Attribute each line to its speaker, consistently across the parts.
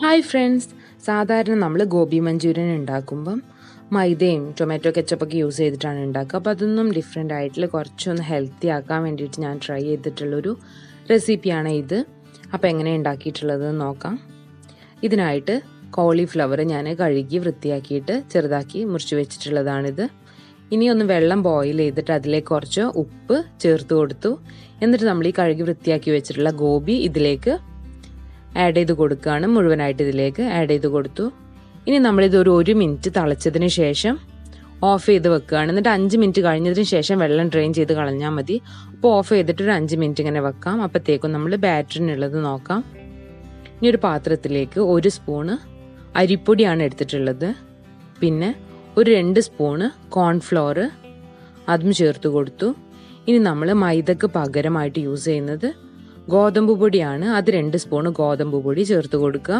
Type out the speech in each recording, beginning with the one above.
Speaker 1: Hi friends സാധാരണ നമ്മൾ gobi manchurian ഉണ്ടാക്കുമ്പം മൈദയും ടൊമാറ്റോ കെച്ചപ്പൊക്കെ യൂസ് ചെയ്തിട്ടാണ് ഉണ്ടാക്കുക. അപ്പോൾ അതൊന്നും ഡിഫറെന്റ് ആയിട്ടുള്ള കുറച്ചൊന്ന് ഹെൽത്തി ആക്കാൻ വേണ്ടിയിട്ട് ഞാൻ ട്രൈ ചെയ്തിട്ടുള്ളൊരു റെസിപ്പിയാണ് ഇത്. അപ്പോൾ എങ്ങനെ ഉണ്ടാക്കിയിട്ടുള്ളത് നോക്കാം. ഇതിനായിട്ട് കോളിഫ്ലവർ ഞാൻ കഴുകി വൃത്തിയാക്കിയിട്ട് ചെറുതാക്കി മുറിച്ച് വെച്ചിട്ടുള്ളതാണിത്. ഇനി ഒന്ന് വെള്ളം ബോയിൽ ചെയ്തിട്ട് അതിലേക്ക് കുറച്ച് ഉപ്പ് ചേർത്ത് കൊടുത്തു. എന്നിട്ട് നമ്മൾ ഈ കഴുകി വൃത്തിയാക്കി വെച്ചിട്ടുള്ള ഗോബി ഇതിലേക്ക് ആഡ് ചെയ്ത് കൊടുക്കുകയാണ്. മുഴുവനായിട്ട് ഇതിലേക്ക് ആഡ് ചെയ്ത് കൊടുത്തു. ഇനി നമ്മളിത് ഒരു ഒരു മിനിറ്റ് തിളച്ചതിന് ശേഷം ഓഫ് ചെയ്ത് വെക്കുകയാണ്. എന്നിട്ട് അഞ്ച് മിനിറ്റ് കഴിഞ്ഞതിന് ശേഷം വെള്ളം ഡ്രെയിൻ ചെയ്ത് കളഞ്ഞാൽ മതി. അപ്പോൾ ഓഫ് ചെയ്തിട്ട് ഒരു അഞ്ച് മിനിറ്റ് ഇങ്ങനെ വെക്കാം. അപ്പോഴത്തേക്കും നമ്മൾ ബാറ്ററിനുള്ളത് നോക്കാം. ഇനി ഒരു പാത്രത്തിലേക്ക് ഒരു സ്പൂണ് അരിപ്പൊടിയാണ് എടുത്തിട്ടുള്ളത്. പിന്നെ ഒരു രണ്ട് സ്പൂണ് കോൺഫ്ലോർ അതും ചേർത്ത് കൊടുത്തു. ഇനി നമ്മൾ മൈദക്ക് പകരമായിട്ട് യൂസ് ചെയ്യുന്നത് ഗോതമ്പ് പൊടിയാണ്. അത് രണ്ട് സ്പൂൺ ഗോതമ്പ് പൊടി ചേർത്ത് കൊടുക്കുക.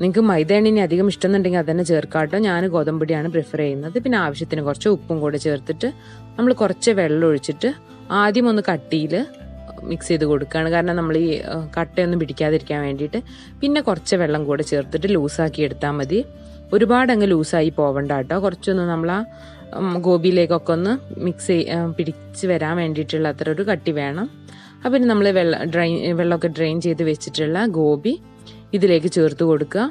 Speaker 1: നിങ്ങൾക്ക് മൈദ എണ്ണ അധികം ഇഷ്ടമെന്നുണ്ടെങ്കിൽ അത് തന്നെ ചേർക്കാട്ടോ. ഞാൻ ഗോതമ്പ് പൊടിയാണ് പ്രിഫർ ചെയ്യുന്നത്. പിന്നെ ആവശ്യത്തിന് കുറച്ച് ഉപ്പും കൂടെ ചേർത്തിട്ട് നമ്മൾ കുറച്ച് വെള്ളം ഒഴിച്ചിട്ട് ആദ്യം ഒന്ന് കട്ടിയിൽ മിക്സ് ചെയ്ത് കൊടുക്കുകയാണ്. കാരണം നമ്മൾ ഈ കട്ടയൊന്നും പിടിക്കാതിരിക്കാൻ വേണ്ടിയിട്ട്. പിന്നെ കുറച്ച് വെള്ളം കൂടെ ചേർത്തിട്ട് ലൂസാക്കി എടുത്താൽ മതി. ഒരുപാട് അങ്ങ് ലൂസായി പോവണ്ട കേട്ടോ. കുറച്ചൊന്ന് നമ്മൾ ആ ഗോപിയിലേക്കൊക്കെ ഒന്ന് മിക്സ് പിടിച്ച് വരാൻ വേണ്ടിയിട്ടുള്ള അത്ര ഒരു കട്ടി വേണം. അപ്പം പിന്നെ നമ്മൾ വെള്ള ഡ്രെയിൻ വെള്ളമൊക്കെ ഡ്രെയിൻ ചെയ്ത് വെച്ചിട്ടുള്ള ഗോപി ഇതിലേക്ക് ചേർത്ത് കൊടുക്കുക.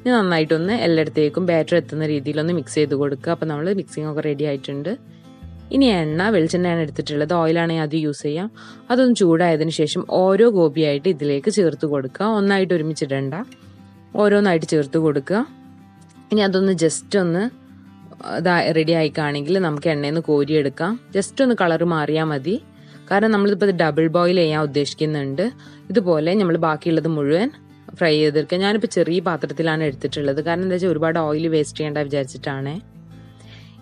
Speaker 1: ഇനി നന്നായിട്ടൊന്ന് എല്ലായിടത്തേക്കും ബാറ്റർ എത്തുന്ന രീതിയിലൊന്ന് മിക്സ് ചെയ്ത് കൊടുക്കുക. അപ്പം നമ്മൾ മിക്സിംഗ് ഒക്കെ റെഡി ആയിട്ടുണ്ട്. ഇനി എണ്ണ വെളിച്ചെണ്ണയാണ് എടുത്തിട്ടുള്ളത്. ഓയിലാണ് അത് യൂസ് ചെയ്യാം. അതൊന്ന് ചൂടായതിനു ശേഷം ഓരോ ഗോപിയായിട്ട് ഇതിലേക്ക് ചേർത്ത് കൊടുക്കുക. ഒന്നായിട്ട് ഒരുമിച്ചിടണ്ട. ഓരോന്നായിട്ട് ചേർത്ത് കൊടുക്കുക. ഇനി അതൊന്ന് ജസ്റ്റ് ഒന്ന് ഇതാ റെഡി ആയിക്കാണെങ്കിൽ നമുക്ക് എണ്ണയിൽ നിന്ന് കോരിയെടുക്കാം. ജസ്റ്റ് ഒന്ന് കളർ മാറിയാൽ മതി. കാരണം നമ്മളിപ്പോൾ ഡബിൾ ബോയിൽ ചെയ്യാൻ ഉദ്ദേശിക്കുന്നുണ്ട്. ഇതുപോലെ നമ്മൾ ബാക്കിയുള്ളത് മുഴുവൻ ഫ്രൈ ചെയ്തെടുക്കുക ഞാനിപ്പോൾ ചെറിയ പാത്രത്തിലാണ് എടുത്തിട്ടുള്ളത്. കാരണം എന്താ വെച്ചാൽ ഒരുപാട് ഓയിൽ വേസ്റ്റ് ചെയ്യേണ്ട വിചാരിച്ചിട്ടാണ്.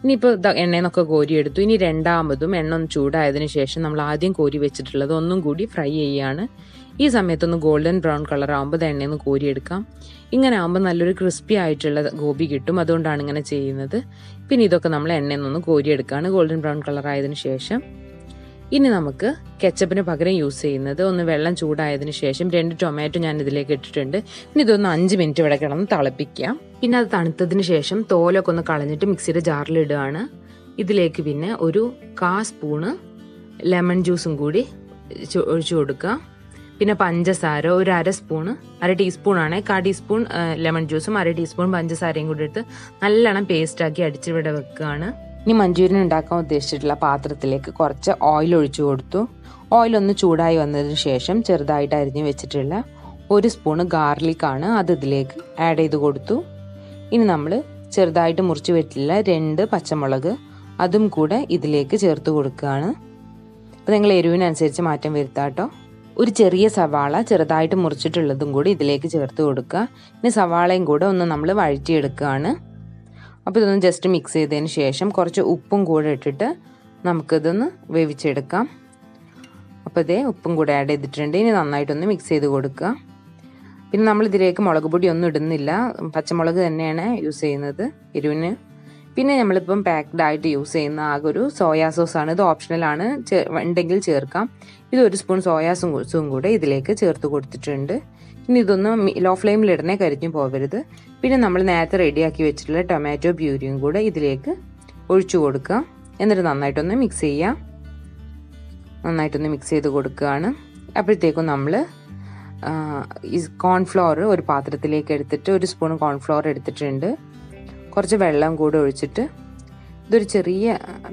Speaker 1: ഇനിയിപ്പോൾ എണ്ണയിൽ നിന്നൊക്കെ കോരിയെടുത്തു. ഇനി രണ്ടാമതും എണ്ണ ഒന്ന് ചൂടായതിനു ശേഷം നമ്മൾ ആദ്യം കോരി വെച്ചിട്ടുള്ളത് ഒന്നും കൂടി ഫ്രൈ ചെയ്യുകയാണ് ഈ സമയത്തൊന്ന് ഗോൾഡൻ ബ്രൗൺ കളർ ആകുമ്പോൾ എണ്ണയൊന്ന് കോരിയെടുക്കാം. ഇങ്ങനെ ആകുമ്പോൾ നല്ലൊരു ക്രിസ്പി ആയിട്ടുള്ള ഗോപി കിട്ടും. അതുകൊണ്ടാണ് ഇങ്ങനെ ചെയ്യുന്നത്. പിന്നെ ഇതൊക്കെ നമ്മൾ എണ്ണയിൽ നിന്നൊന്ന് കോരിയെടുക്കുകയാണ് ഗോൾഡൻ ബ്രൗൺ കളർ ആയതിന് ശേഷം. ഇനി നമുക്ക് കെച്ചപ്പിന് പകരം യൂസ് ചെയ്യുന്നത് ഒന്ന് വെള്ളം ചൂടായതിനു ശേഷം രണ്ട് ടൊമാറ്റോ ഞാൻ ഇതിലേക്ക് ഇട്ടിട്ടുണ്ട്. ഇനി ഇതൊന്ന് അഞ്ച് മിനിറ്റ് ഇവിടെ കിടന്ന് തിളപ്പിക്കാം. പിന്നെ അത് തണുത്തതിന് ശേഷം തോലൊക്കെ ഒന്ന് കളഞ്ഞിട്ട് മിക്സിയുടെ ജാറിൽ ഇടുകയാണ്. ഇതിലേക്ക് പിന്നെ ഒരു കാ സ്പൂണ് ലെമൺ ജ്യൂസും കൂടി ഒഴിച്ചു കൊടുക്കുക പിന്നെ പഞ്ചസാര ഒരു അര സ്പൂൺ അര ടീസ്പൂൺ ആണ് കാ ടീസ്പൂൺ ലെമൺ ജ്യൂസും അര ടീസ്പൂൺ പഞ്ചസാരയും കൂടി എടുത്ത് നല്ലോണം പേസ്റ്റാക്കി അടിച്ചിവിടെ വെക്കുകയാണ് ഇനി മഞ്ചൂരിയൻ ഉണ്ടാക്കാൻ ഉദ്ദേശിച്ചിട്ടുള്ള പാത്രത്തിലേക്ക് കുറച്ച് ഓയിൽ ഒഴിച്ചു കൊടുത്തു. ഓയിൽ ഒന്ന് ചൂടായി വന്നതിന് ശേഷം ചെറുതായിട്ട് അരിഞ്ഞു വെച്ചിട്ടുള്ള ഒരു സ്പൂണ് ഗാർലിക്കാണ് അത് ഇതിലേക്ക് ആഡ് ചെയ്ത് കൊടുത്തു. ഇനി നമ്മൾ ചെറുതായിട്ട് മുറിച്ച് വെച്ചിട്ടുള്ള രണ്ട് പച്ചമുളക് അതും കൂടെ ഇതിലേക്ക് ചേർത്ത് കൊടുക്കുകയാണ്. അപ്പോൾ നിങ്ങൾ എരിവിനനുസരിച്ച് മാറ്റം വരുത്താട്ടോ. ഒരു ചെറിയ സവാള ചെറുതായിട്ട് മുറിച്ചിട്ടുള്ളതും കൂടി ഇതിലേക്ക് ചേർത്ത് കൊടുക്കുക. പിന്നെ സവാളയും കൂടെ ഒന്ന് നമ്മൾ വഴറ്റിയെടുക്കുകയാണ്. അപ്പോൾ ഇതൊന്ന് ജസ്റ്റ് മിക്സ് ചെയ്തതിന് ശേഷം കുറച്ച് ഉപ്പും കൂടെ ഇട്ടിട്ട് നമുക്കിതൊന്ന് വേവിച്ചെടുക്കാം. അപ്പോൾ ഇതേ ഉപ്പും കൂടെ ആഡ് ചെയ്തിട്ടുണ്ട്. ഇനി നന്നായിട്ടൊന്ന് മിക്സ് ചെയ്ത് കൊടുക്കുക. പിന്നെ നമ്മൾ ഇതിലേക്ക് മുളക് പൊടി ഒന്നും ഇടുന്നില്ല. പച്ചമുളക് തന്നെയാണ് യൂസ് ചെയ്യുന്നത് എരിവിന്. പിന്നെ നമ്മളിപ്പം പാക്ഡ് ആയിട്ട് യൂസ് ചെയ്യുന്ന ആകെ ഒരു സോയാ സോസാണ് ഇത് ഓപ്ഷണലാണ് ഉണ്ടെങ്കിൽ ചേർക്കാം. ഇത് ഒരു സ്പൂൺ സോയാസും സോസും കൂടെ ഇതിലേക്ക് ചേർത്ത് കൊടുത്തിട്ടുണ്ട്. ഇനി ഇതൊന്ന് ലോ ഫ്ലെയിമിൽ ഇടനെ കരിഞ്ഞു പോകരുത്. പിന്നെ നമ്മൾ നേരത്തെ റെഡിയാക്കി വെച്ചിട്ടുള്ള ടൊമാറ്റോ പ്യൂരിയും കൂടെ ഇതിലേക്ക് ഒഴിച്ചു കൊടുക്കുക. എന്നിട്ട് നന്നായിട്ടൊന്ന് മിക്സ് ചെയ്യുക നന്നായിട്ടൊന്ന് മിക്സ് ചെയ്ത് കൊടുക്കുകയാണ്. അപ്പോഴത്തേക്കും നമ്മൾ ഈ കോൺഫ്ലോർ ഒരു പാത്രത്തിലേക്ക് എടുത്തിട്ട് ഒരു സ്പൂൺ കോൺഫ്ലോർ എടുത്തിട്ടുണ്ട്. കുറച്ച് വെള്ളം കൂടെ ഒഴിച്ചിട്ട് ഇതൊരു ചെറിയ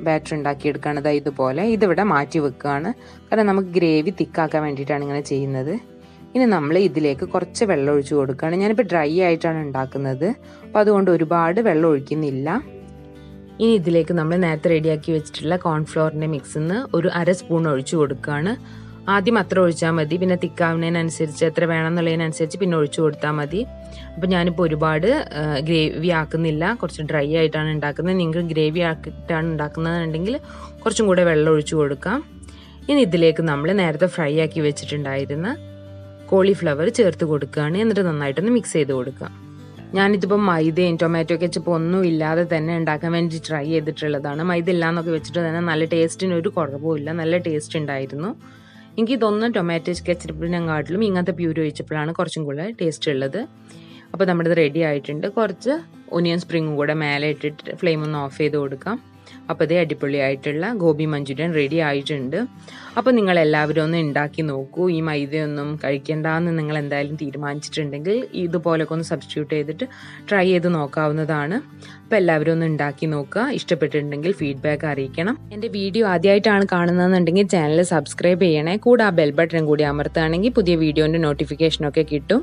Speaker 1: ബാറ്റർ ഉണ്ടാക്കിയെടുക്കുകയാണ് ഇതാ ഇതുപോലെ. ഇതിവിടെ മാറ്റി വെക്കുകയാണ്. കാരണം നമുക്ക് ഗ്രേവി തിക്കാക്കാൻ വേണ്ടിയിട്ടാണ് ഇങ്ങനെ ചെയ്യുന്നത്. ഇനി നമ്മൾ ഇതിലേക്ക് കുറച്ച് വെള്ളം ഒഴിച്ചു കൊടുക്കുകയാണ്. ഞാനിപ്പോൾ ഡ്രൈ ആയിട്ടാണ് ഉണ്ടാക്കുന്നത്. അപ്പോൾ അതുകൊണ്ട് ഒരുപാട് വെള്ളം ഒഴിക്കുന്നില്ല. ഇനി ഇതിലേക്ക് നമ്മൾ നേരത്തെ റെഡിയാക്കി വെച്ചിട്ടുള്ള കോൺഫ്ലോറിന്റെ മിക്സിൽ നിന്ന് ഒരു അര സ്പൂൺ ഒഴിച്ചു കൊടുക്കുകയാണ്. ആദ്യം അത്ര ഒഴിച്ചാൽ മതി. പിന്നെ തിക്കാവുന്നതിനനുസരിച്ച് എത്ര വേണമെന്നുള്ളതിനനുസരിച്ച് പിന്നെ ഒഴിച്ചു കൊടുത്താൽ മതി. അപ്പോൾ ഞാനിപ്പോൾ ഒരുപാട് ഗ്രേവി ആക്കുന്നില്ല. കുറച്ച് ഡ്രൈ ആയിട്ടാണ് ഉണ്ടാക്കുന്നത്. നിങ്ങൾ ഗ്രേവി ആക്കിയിട്ടാണ് ഉണ്ടാക്കുന്നതെന്നുണ്ടെങ്കിൽ കുറച്ചും കൂടെ വെള്ളം ഒഴിച്ചു കൊടുക്കാം. ഇനി ഇതിലേക്ക് നമ്മൾ നേരത്തെ ഫ്രൈ ആക്കി വെച്ചിട്ടുണ്ടായിരുന്ന കോളിഫ്ലവർ ചേർത്ത് കൊടുക്കുകയാണ്. എന്നിട്ട് നന്നായിട്ടൊന്ന് മിക്സ് ചെയ്ത് കൊടുക്കുക ഞാനിതിപ്പോൾ മൈദയും ടൊമാറ്റോ കെച്ചപ്പ് ഒന്നും ഇല്ലാതെ തന്നെ ഉണ്ടാക്കാൻ വേണ്ടി ട്രൈ ചെയ്തിട്ടുള്ളതാണ്. മൈദ ഇല്ലാന്നൊക്കെ വെച്ചിട്ട് തന്നെ നല്ല ടേസ്റ്റിന് ഒരു കുറവുമില്ല. നല്ല ടേസ്റ്റ് ഉണ്ടായിരുന്നു. എനിക്ക് ഇതൊന്നും ടൊമാറ്റോ കെച്ചപ്പിനെക്കാട്ടിലും ഇങ്ങനത്തെ പ്യൂരി ഒഴിച്ചപ്പോഴാണ് കുറച്ചും കൂടെ ടേസ്റ്റ് ഉള്ളത്. അപ്പോൾ നമ്മുടെ റെഡി ആയിട്ടുണ്ട്. കുറച്ച് ഒനിയൻ സ്പ്രിങ്ങും കൂടെ മേലെ ഇട്ടിട്ട് ഫ്ലെയിം ഒന്ന് ഓഫ് ചെയ്ത് കൊടുക്കാം. അപ്പോൾ ഇതേ അടിപൊളിയായിട്ടുള്ള ഗോബി മഞ്ചൂരിയൻ റെഡി ആയിട്ടുണ്ട്. അപ്പോൾ നിങ്ങൾ എല്ലാവരും ഒന്ന് ഉണ്ടാക്കി നോക്കൂ. ഈ മൈദയൊന്നും കഴിക്കേണ്ടെന്ന് നിങ്ങൾ എന്തായാലും തീരുമാനിച്ചിട്ടുണ്ടെങ്കിൽ ഇതുപോലൊക്കെ ഒന്ന് സബ്സ്റ്റിറ്റ്യൂട്ട് ചെയ്തിട്ട് ട്രൈ ചെയ്ത് നോക്കാവുന്നതാണ്. അപ്പോൾ എല്ലാവരും ഒന്ന് ഉണ്ടാക്കി നോക്കുക. ഇഷ്ടപ്പെട്ടിട്ടുണ്ടെങ്കിൽ ഫീഡ്ബാക്ക് അറിയിക്കണം. എന്റെ വീഡിയോ ആദ്യമായിട്ടാണ് കാണുന്നതെന്നുണ്ടെങ്കിൽ ചാനൽ സബ്സ്ക്രൈബ് ചെയ്യണേ. കൂടെ ആ ബെൽ ബട്ടൺ കൂടി അമർത്തുകയാണെങ്കിൽ പുതിയ വീഡിയോന്റെ നോട്ടിഫിക്കേഷനൊക്കെ കിട്ടും.